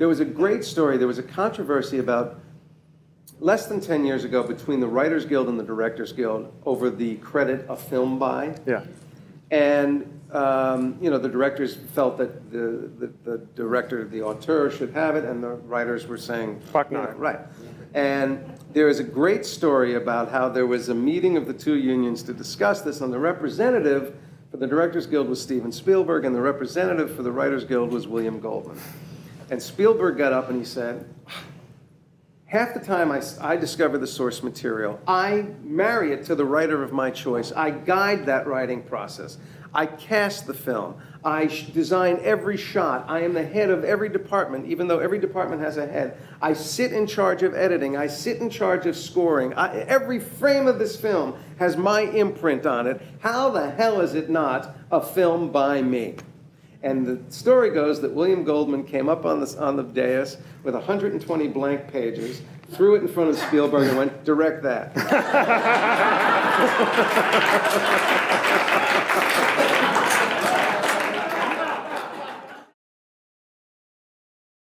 There was a great story. There was a controversy about less than 10 years ago between the Writers Guild and the Directors Guild over the credit a film by. Yeah. And, um, you know, the directors felt that the, the, the director, the auteur should have it, and the writers were saying, Fuck no. Right. And there is a great story about how there was a meeting of the two unions to discuss this, and the representative for the Directors Guild was Steven Spielberg, and the representative for the Writers Guild was William Goldman. And Spielberg got up and he said, Half the time I, I discover the source material, I marry it to the writer of my choice. I guide that writing process. I cast the film. I design every shot. I am the head of every department, even though every department has a head. I sit in charge of editing. I sit in charge of scoring. I, every frame of this film has my imprint on it. How the hell is it not a film by me? And the story goes that William Goldman came up on, this, on the dais with 120 blank pages, threw it in front of Spielberg, and went, direct that.